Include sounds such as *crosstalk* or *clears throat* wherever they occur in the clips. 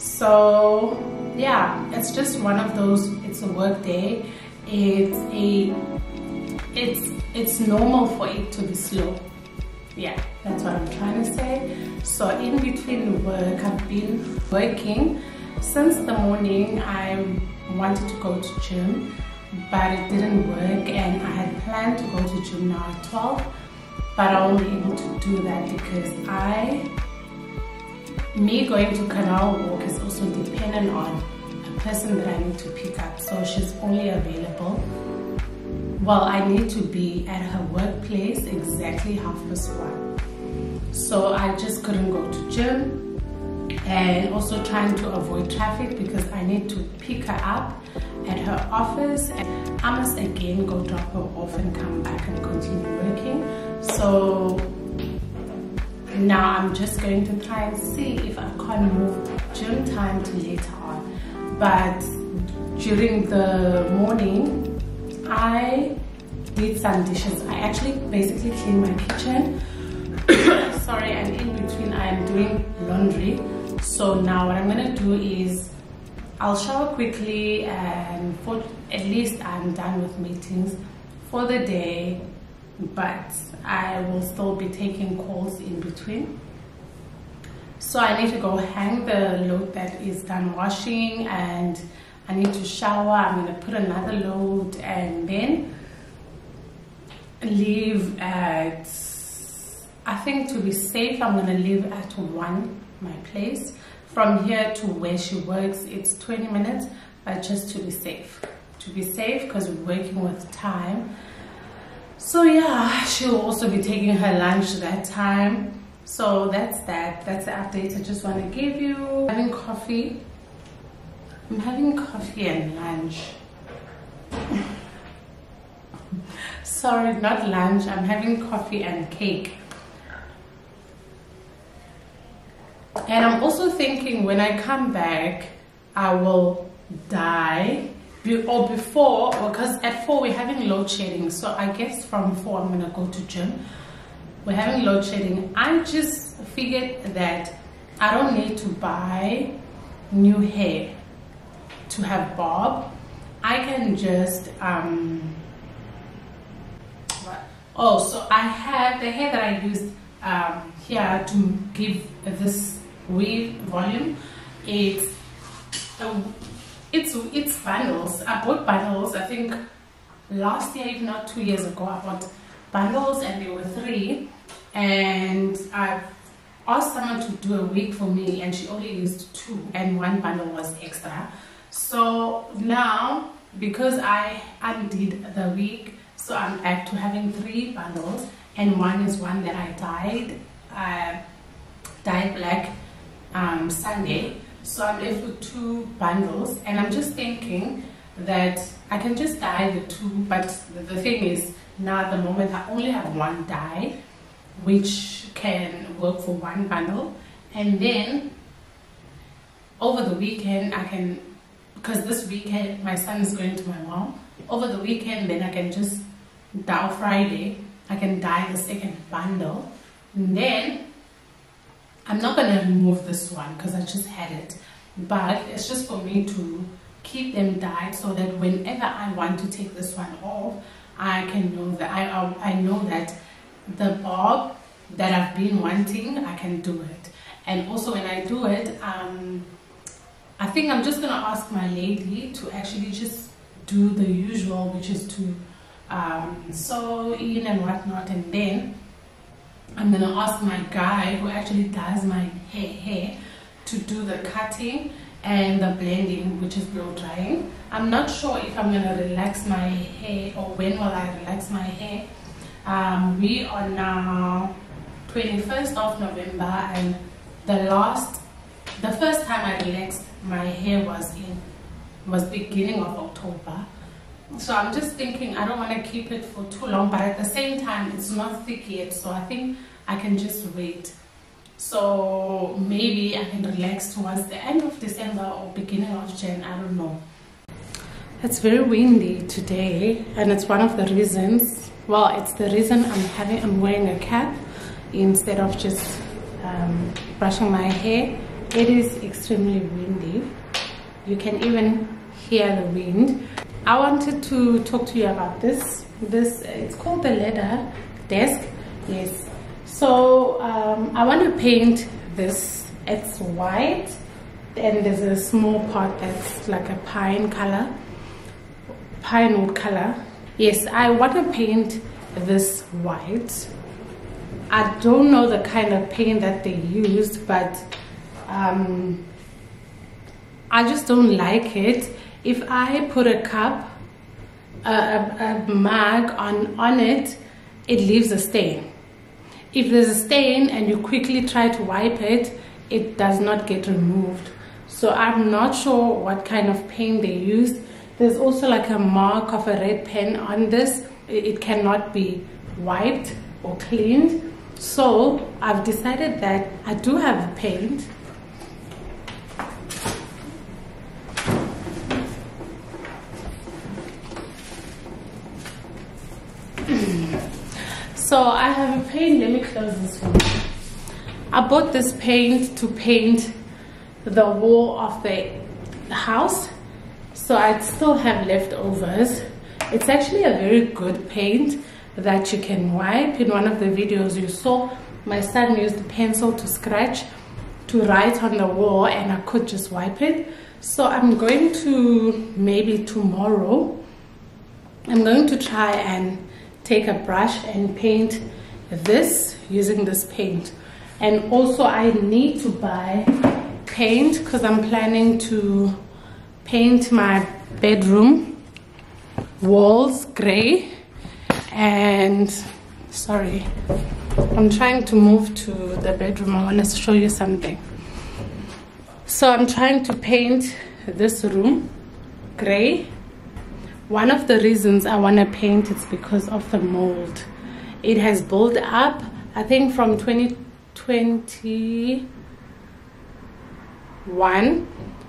So yeah, it's just one of those. It's a work day. It's a it's it's normal for it to be slow. Yeah, that's what I'm trying to say. So in between work, I've been working since the morning. I wanted to go to gym, but it didn't work, and I had planned to go to gym now at 12, but I won't able to do that because I me going to Canal Walk is also dependent on a person that I need to pick up. So she's only available. Well, I need to be at her workplace exactly half past one. So I just couldn't go to gym and also trying to avoid traffic because I need to pick her up at her office and I must again go drop her off and come back and continue working. So now I'm just going to try and see if I can move gym time to later on. But during the morning, I did some dishes. I actually basically cleaned my kitchen. *coughs* Sorry, and in between I'm doing laundry. So now what I'm gonna do is I'll shower quickly and for at least I'm done with meetings for the day but I will still be taking calls in between. So I need to go hang the load that is done washing and I need to shower. I'm going to put another load and then leave at, I think to be safe, I'm going to leave at 1, my place. From here to where she works, it's 20 minutes, but just to be safe. To be safe because we're working with time so yeah she'll also be taking her lunch that time. So that's that. That's the update i just want to give you. Having coffee. I'm having coffee and lunch. *laughs* Sorry not lunch. I'm having coffee and cake. And i'm also thinking when i come back i will dye or before because at load shedding so i guess from four i'm gonna go to gym we're having load shedding i just figured that i don't need to buy new hair to have bob i can just um oh so i have the hair that i used um here to give this weave volume it's a it's it's bundles. I bought bundles. I think last year, if not two years ago, I bought bundles, and there were three. And I asked someone to do a wig for me, and she only used two, and one bundle was extra. So now, because I undid the wig, so I'm back to having three bundles, and one is one that I dyed, uh, dyed black um, Sunday so I'm left with two bundles and I'm just thinking that I can just dye the two, but the thing is now at the moment I only have one dye which can work for one bundle and then over the weekend I can because this weekend my son is going to my mom over the weekend then I can just dye Friday I can dye the second bundle and then I'm not going to remove this one because I just had it. But it's just for me to keep them dyed so that whenever I want to take this one off, I can know that I, I, I know that the bob that I've been wanting, I can do it. And also when I do it, um, I think I'm just to ask my lady to actually just do the usual, which is to um, sew in and whatnot. And then I'm gonna ask my guy who actually does my hair, hair to do the cutting and the blending which is blow drying. I'm not sure if I'm gonna relax my hair or when will I relax my hair. Um, we are now 21st of November and the last the first time I relaxed my hair was in was beginning of October. So I'm just thinking I don't want to keep it for too long but at the same time it's not thick yet so I think I can just wait so maybe I can relax towards the end of December or beginning of Jan I don't know. It's very windy today and it's one of the reasons well it's the reason I'm having I'm wearing a cap instead of just um, brushing my hair. It is extremely windy. You can even hear the wind. I wanted to talk to you about this. This it's called the ladder desk. Yes so um, I want to paint this. It's white and there's a small part that's like a pine color pine wood color. Yes I want to paint this white. I don't know the kind of paint that they used but um, I just don't like it. If I put a cup a, a, a mug on on it it leaves a stain if there's a stain and you quickly try to wipe it, it does not get removed. So I'm not sure what kind of paint they used. There's also like a mark of a red pen on this. It cannot be wiped or cleaned. So I've decided that I do have paint So I have a paint, let me close this one. I bought this paint to paint the wall of the house. So I still have leftovers. It's actually a very good paint that you can wipe. In one of the videos you saw, my son used the pencil to scratch to write on the wall and I could just wipe it. So I'm going to, maybe tomorrow, I'm going to try and take a brush and paint this using this paint. And also I need to buy paint because I'm planning to paint my bedroom walls gray. And sorry I'm trying to move to the bedroom. I want to show you something. So I'm trying to paint this room gray one of the reasons I want to paint it's because of the mold. It has built up, I think from 2021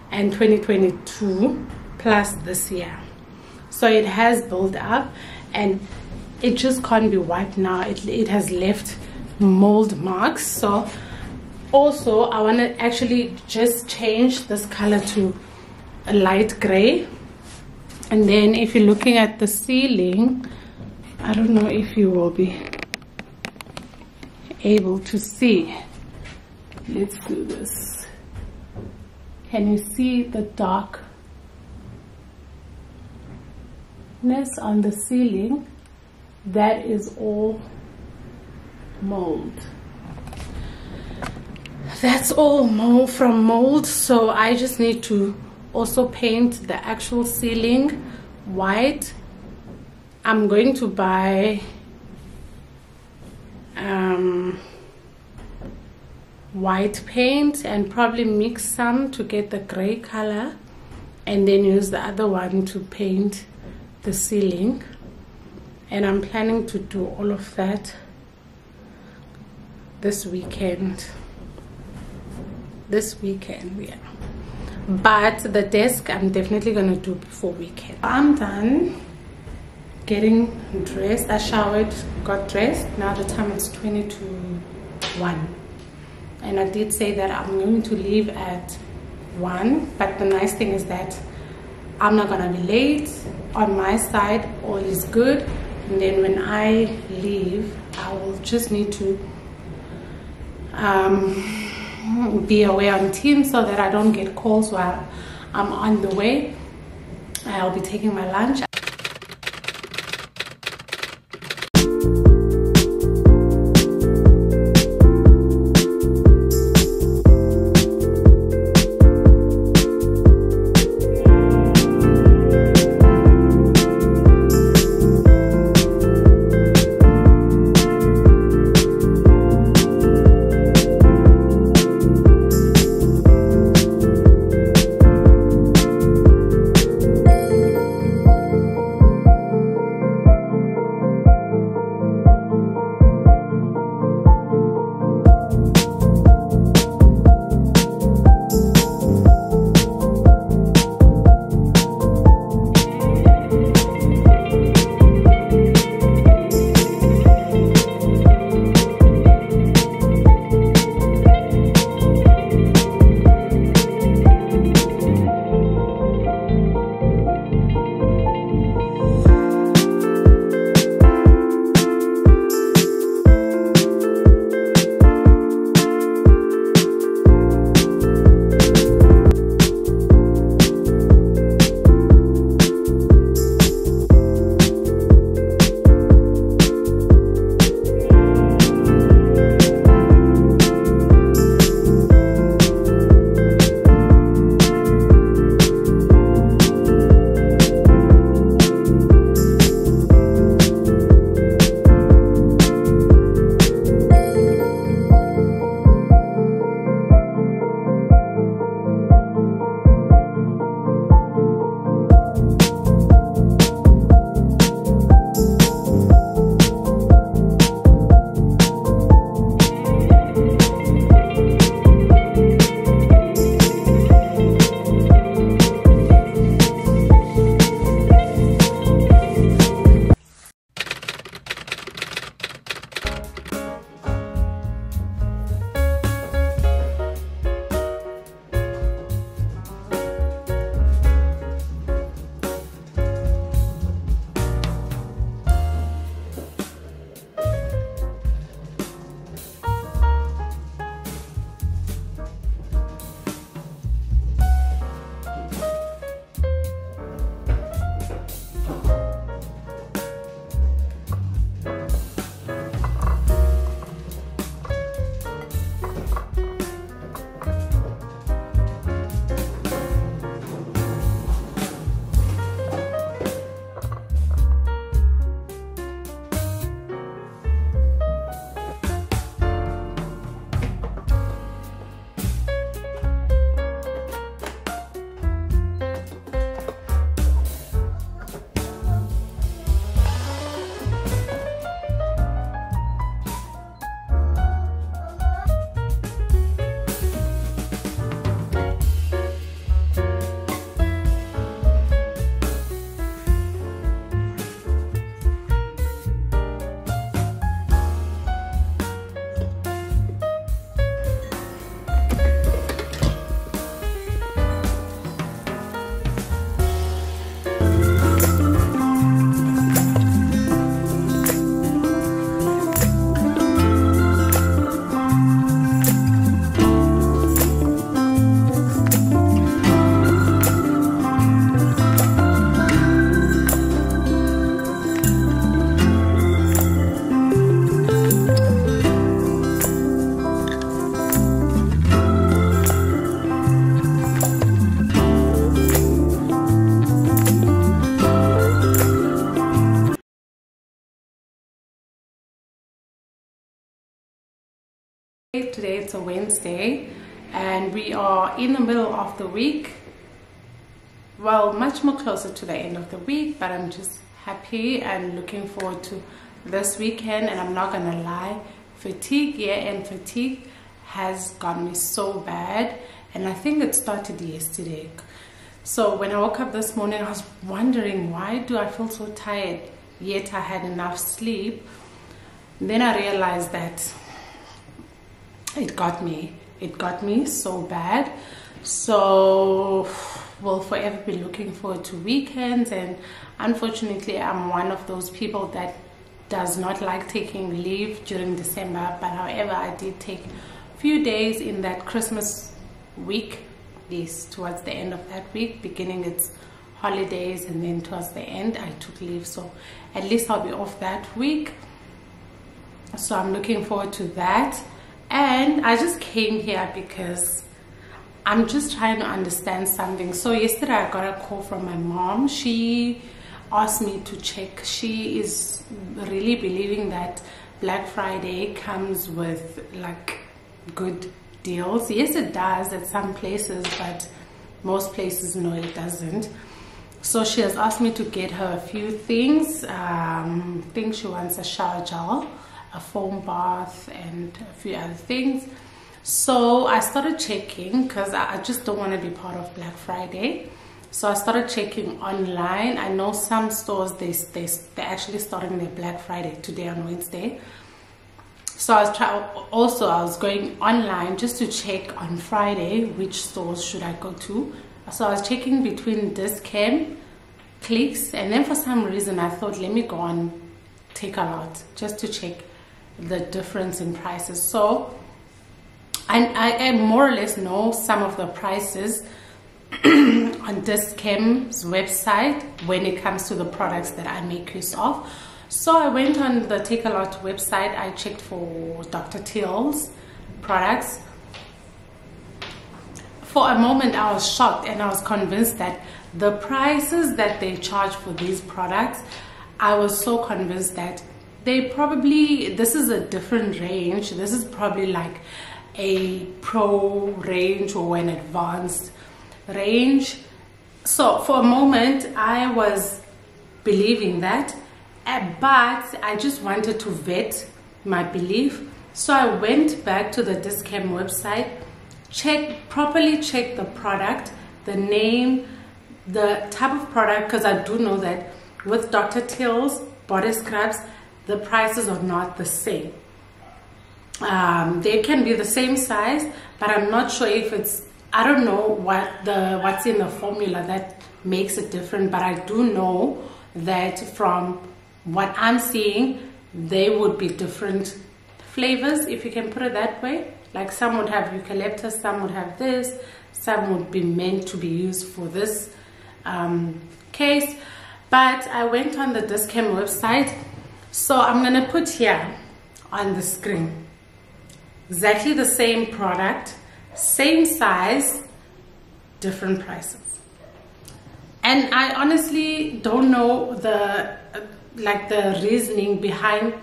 and 2022 plus this year. So it has built up and it just can't be wiped now. It, it has left mold marks. So also I want to actually just change this color to a light gray and then if you're looking at the ceiling I don't know if you will be able to see. Let's do this. Can you see the darkness on the ceiling? That is all mold. That's all mold from mold so I just need to also paint the actual ceiling white. I'm going to buy um, white paint and probably mix some to get the gray color and then use the other one to paint the ceiling. And I'm planning to do all of that this weekend. This weekend yeah but the desk i'm definitely gonna do before weekend. I'm done getting dressed. I showered got dressed. Now the time is 20 to 1 and i did say that i'm going to leave at 1 but the nice thing is that i'm not gonna be late on my side. All is good. And then when i leave i will just need to um be away on Teams so that I don't get calls while I'm on the way. I'll be taking my lunch. It's a Wednesday and we are in the middle of the week. Well, much more closer to the end of the week, but I'm just happy and looking forward to this weekend. And I'm not gonna lie, fatigue, yeah, and fatigue has got me so bad. And I think it started yesterday. So when I woke up this morning, I was wondering why do I feel so tired? Yet I had enough sleep. Then I realized that it got me. It got me so bad. So will forever be looking forward to weekends and unfortunately I'm one of those people that does not like taking leave during December but however I did take a few days in that Christmas week this towards the end of that week beginning its holidays and then towards the end I took leave so at least I'll be off that week so I'm looking forward to that and I just came here because I'm just trying to understand something. So yesterday I got a call from my mom. She asked me to check. She is really believing that Black Friday comes with like good deals. Yes, it does at some places, but most places no, it doesn't. So she has asked me to get her a few things. Um, I think she wants a shower gel, a foam bath, and a few other things. So I started checking because I just don't want to be part of Black Friday. So I started checking online. I know some stores they they they're actually starting their Black Friday today on Wednesday. So I was. Also, I was going online just to check on Friday which stores should I go to. So I was checking between Dis-Chem, Clicks, and then for some reason I thought let me go on lot just to check the difference in prices. So and I, I more or less know some of the prices *clears throat* on Dis-Chem's website when it comes to the products that I make use of. So I went on the Takealot website, I checked for Dr. Teal's products. For a moment I was shocked and I was convinced that the prices that they charge for these products, I was so convinced that they probably, this is a different range. This is probably like a pro range or an advanced range. So for a moment, I was believing that, eh, but I just wanted to vet my belief. So I went back to the Dis-Chem website, check properly check the product, the name, the type of product, because I do know that with Dr. Teal's body scrubs, the prices are not the same. Um, they can be the same size but I'm not sure if it's I don't know what the what's in the formula that makes it different but I do know that from what I'm seeing they would be different flavors if you can put it that way. Like some would have eucalyptus some would have this some would be meant to be used for this um, case. But I went on the Dis-Chem website so I'm gonna put here on the screen exactly the same product, same size, different prices. And I honestly don't know the uh, like the reasoning behind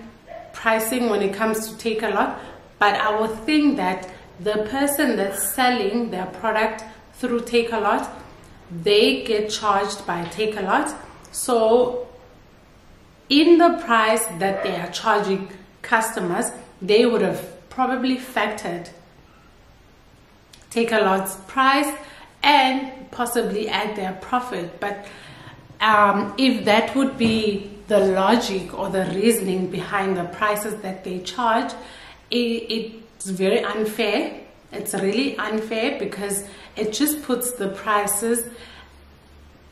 pricing when it comes to Takealot, but I would think that the person that's selling their product through Takealot, they get charged by Takealot. So in the price that they are charging customers, they would have probably factored Takealot's price and possibly add their profit. But um, if that would be the logic or the reasoning behind the prices that they charge, it, it's very unfair. It's really unfair because it just puts the prices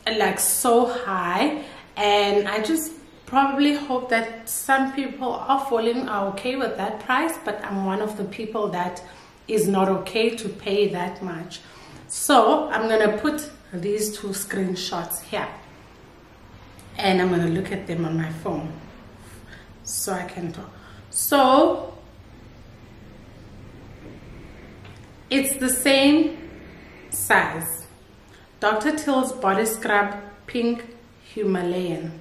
like so high and I just probably hope that some people are falling are okay with that price but I'm one of the people that is not okay to pay that much. So I'm gonna put these two screenshots here. And I'm gonna look at them on my phone so I can talk. So it's the same size. Dr. Teal's body scrub pink Himalayan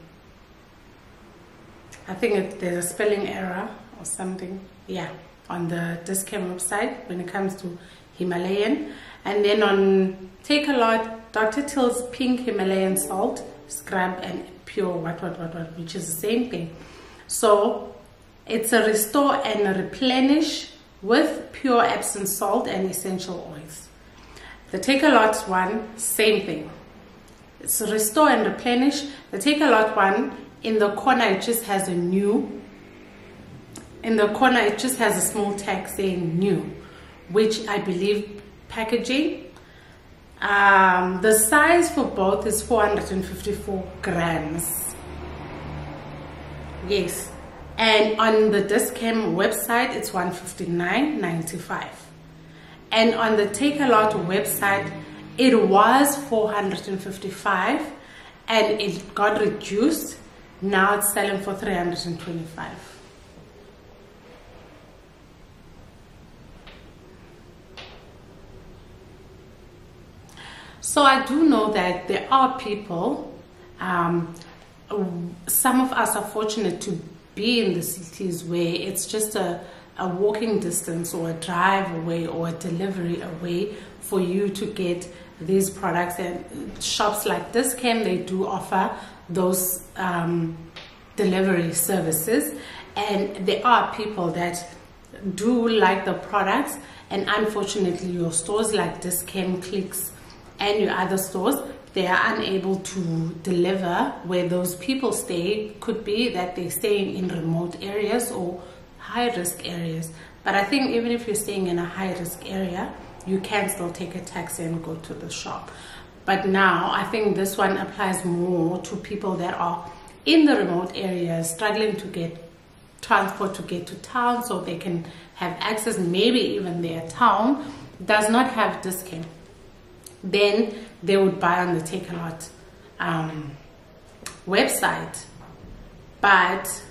I think it, there's a spelling error or something. Yeah, on the Dis-Chem website when it comes to Himalayan. And then on Takealot, Dr. Teal's pink Himalayan salt, scrub and pure what, what, what, what, which is the same thing. So it's a restore and a replenish with pure Epsom salt and essential oils. The Takealot one, same thing. It's restore and replenish. The Takealot one, in the corner, it just has a new. In the corner, it just has a small tag saying new, which I believe packaging. Um, the size for both is 454 grams. Yes. And on the Dis-Chem website, it's 159.95. And on the Takealot website, it was 455 and it got reduced. Now it's selling for 325. So I do know that there are people, um, some of us are fortunate to be in the cities where it's just a, a walking distance or a drive away or a delivery away for you to get these products and shops like Dis-Chem they do offer those um, delivery services. And there are people that do like the products. And unfortunately your stores like Dis-Chem Clicks and your other stores they are unable to deliver where those people stay. Could be that they're staying in remote areas or high risk areas. But i think even if you're staying in a high risk area you can still take a taxi and go to the shop but now i think this one applies more to people that are in the remote areas struggling to get transport to get to town so they can have access maybe even their town does not have Dis-Chem then they would buy on the Takealot um, website. But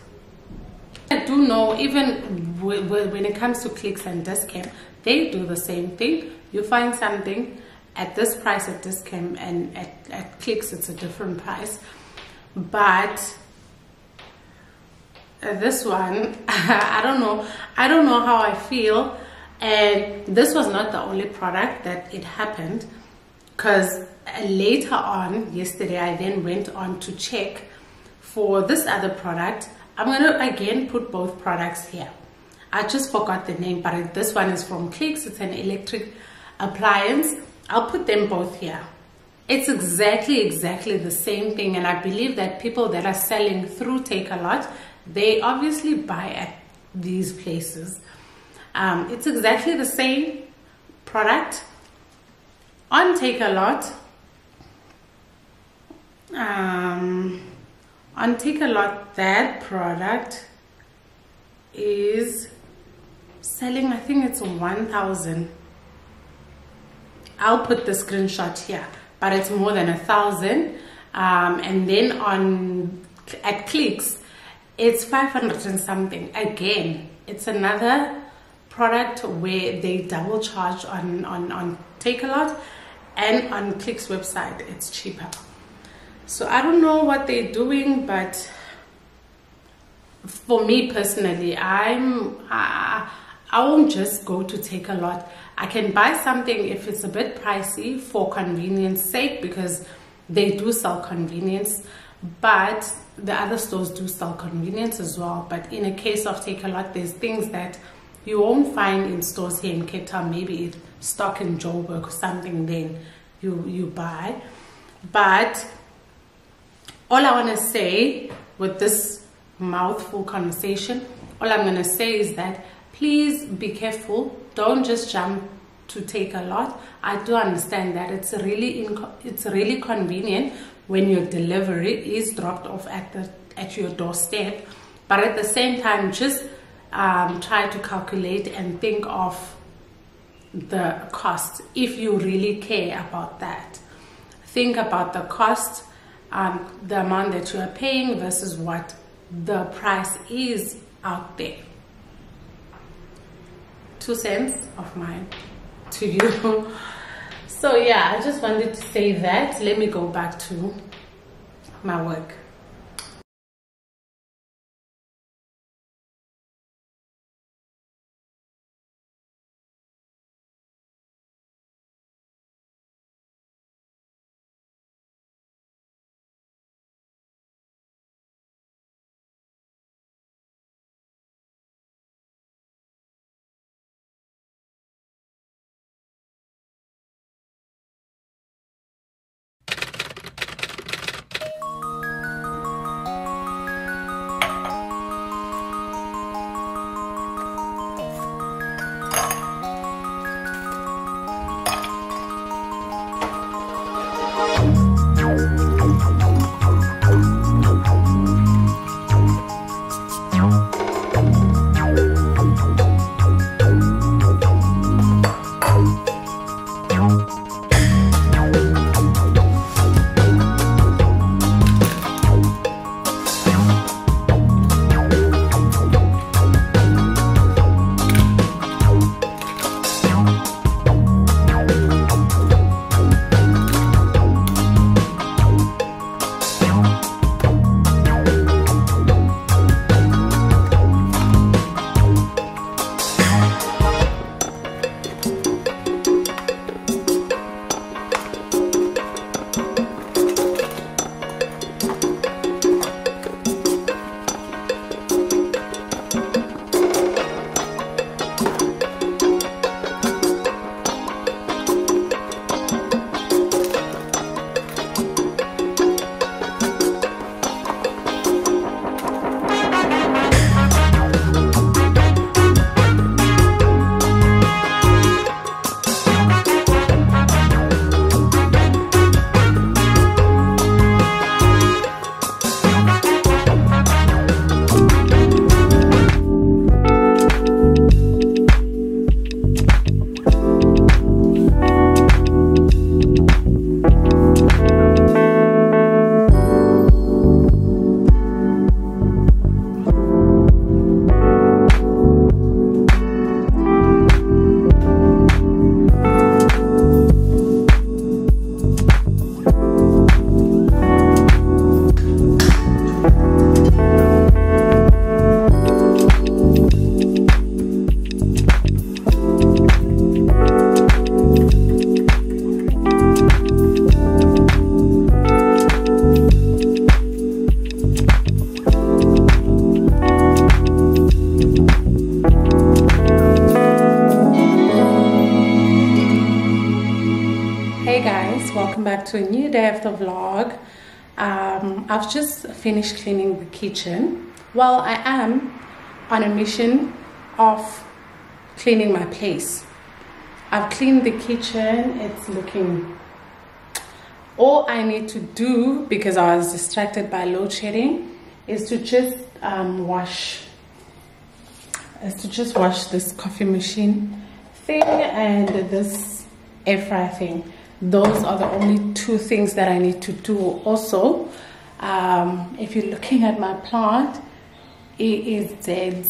I do know even when it comes to Clicks and Dis-Chem, they do the same thing. You find something at this price at Dis-Chem and at, at Clicks it's a different price. But uh, this one, *laughs* I don't know. I don't know how I feel. And this was not the only product that it happened because later on yesterday I then went on to check for this other product I'm gonna again put both products here I just forgot the name but this one is from Clicks it's an electric appliance I'll put them both here. It's exactly exactly the same thing and I believe that people that are selling through Takealot they obviously buy at these places. Um, it's exactly the same product on take Takealot um, on Takealot that product is selling I think it's 1000 I'll put the screenshot here but it's more than a thousand. Um, and then on at Clicks it's 500 and something. Again it's another product where they double charge on on on Takealot and on Clicks website. It's cheaper. So I don't know what they're doing, but for me personally, I'm I, I won't just go to Takealot. I can buy something if it's a bit pricey for convenience sake because they do sell convenience, but the other stores do sell convenience as well. But in a case of Takealot there's things that you won't find in stores here in Cape Town. Maybe it's stock in Joburg or something. Then you you buy. But all I want to say with this mouthful conversation, all I'm going to say is that please be careful. Don't just jump to Takealot I do understand that it's really it's really convenient when your delivery is dropped off at the at your doorstep. But at the same time, just um, try to calculate and think of the cost if you really care about that. Think about the cost, um, the amount that you are paying versus what the price is out there. Two cents of mine to you. *laughs* so yeah, I just wanted to say that. Let me go back to my work. I've just finished cleaning the kitchen. Well, I am on a mission of cleaning my place. I've cleaned the kitchen, it's looking all I need to do because I was distracted by load shedding is to just um, wash is to just wash this coffee machine thing and this air fryer thing those are the only two things that I need to do also um, if you're looking at my plant it is dead.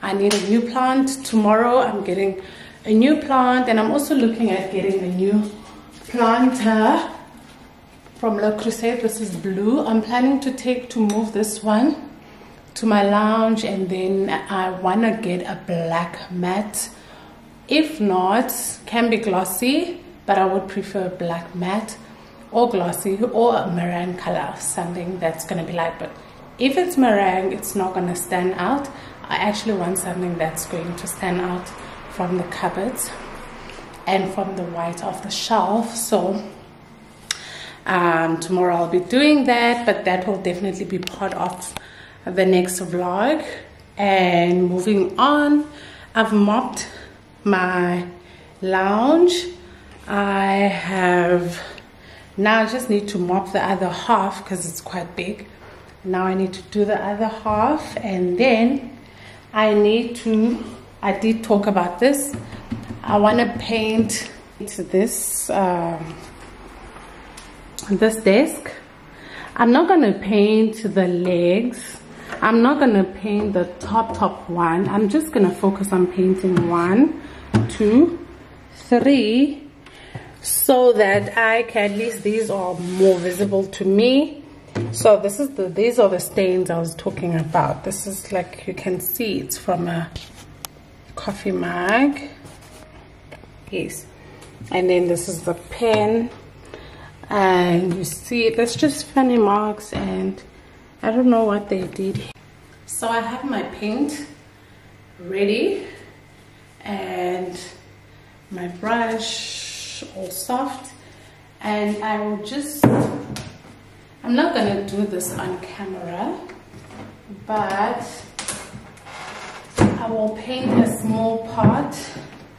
I need a new plant tomorrow. I'm getting a new plant and I'm also looking at getting a new planter from Le Creuset this is blue. I'm planning to take to move this one to my lounge and then I want to get a black matte. If not can be glossy but I would prefer black matte or glossy or a meringue color something that's going to be light. But if it's meringue it's not going to stand out. I actually want something that's going to stand out from the cupboards and from the white of the shelf. So um, tomorrow I'll be doing that but that will definitely be part of the next vlog. And moving on I've mopped my lounge. I have now I just need to mop the other half because it's quite big. Now I need to do the other half and then I need to I did talk about this. I want to paint this um, this desk. I'm not going to paint the legs. I'm not going to paint the top top one. I'm just going to focus on painting one two three so that I can at least these are more visible to me. So this is the these are the stains I was talking about. This is like you can see it's from a coffee mug. Yes. And then this is the pen. And you see that's just funny marks and I don't know what they did. So I have my paint ready and my brush all soft and I will just I'm not gonna do this on camera but I will paint a small part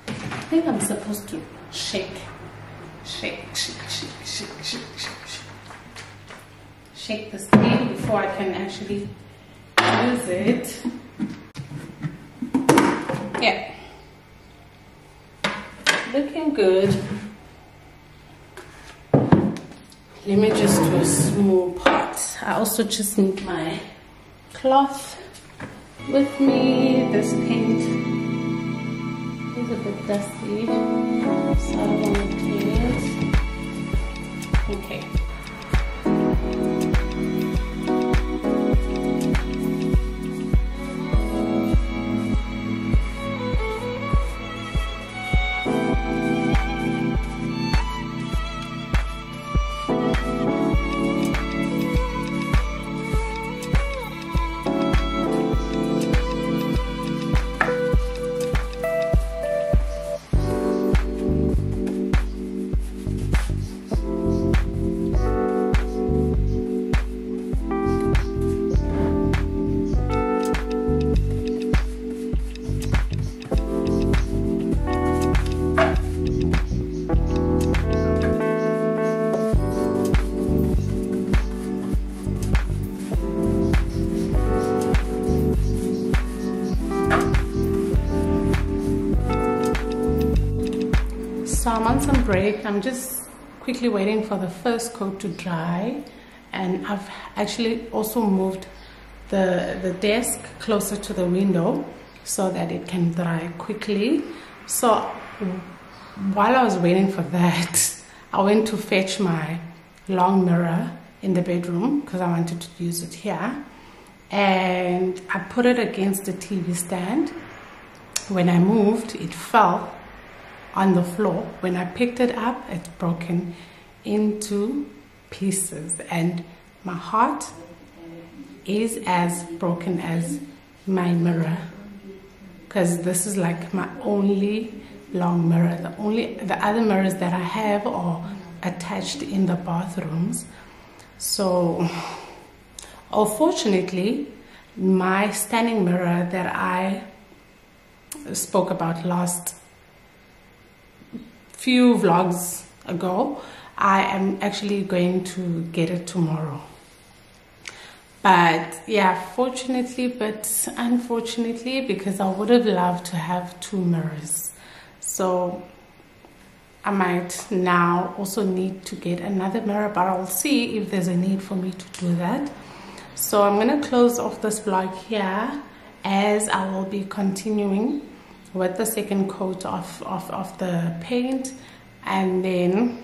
I think I'm supposed to shake, shake, shake, shake, shake, shake, shake, shake. Shake the skin before I can actually use it. Yeah. Looking good. Let me just do a small part. I also just need my cloth with me. This paint is a bit dusty, so I don't want to clean it. Okay. Break. I'm just quickly waiting for the first coat to dry and I've actually also moved the, the desk closer to the window so that it can dry quickly. So while I was waiting for that, I went to fetch my long mirror in the bedroom because I wanted to use it here and I put it against the TV stand. When I moved, it fell on the floor. When I picked it up, it's broken into pieces. And my heart is as broken as my mirror. Because this is like my only long mirror. The only the other mirrors that i have are attached in the bathrooms. So *sighs* unfortunately my standing mirror that I spoke about last few vlogs ago I am actually going to get it tomorrow. But yeah fortunately but unfortunately because I would have loved to have two mirrors. So I might now also need to get another mirror but I'll see if there's a need for me to do that. So I'm gonna close off this vlog here as I will be continuing with the second coat of, of, of the paint. And then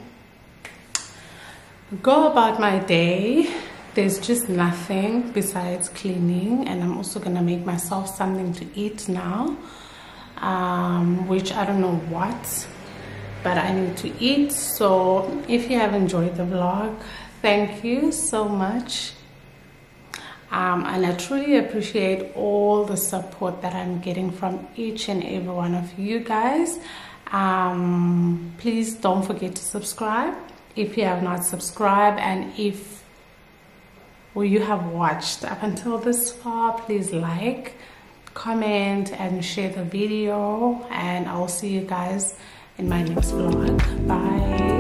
go about my day. There's just nothing besides cleaning. And I'm also gonna make myself something to eat now um, which I don't know what but I need to eat. So if you have enjoyed the vlog thank you so much um, and I truly appreciate all the support that I'm getting from each and every one of you guys um, please don't forget to subscribe if you have not subscribed and if well, you have watched up until this far please like comment and share the video and I'll see you guys in my next vlog. Bye.